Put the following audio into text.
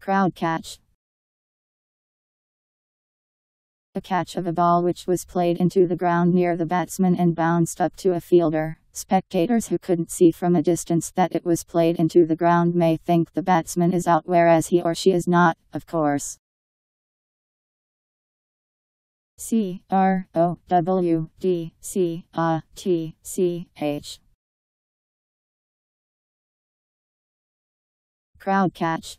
Crowd catch. A catch of a ball which was played into the ground near the batsman and bounced up to a fielder. Spectators who couldn't see from a distance that it was played into the ground may think the batsman is out whereas he or she is not, of course. C R O W D C A T C H Crowd catch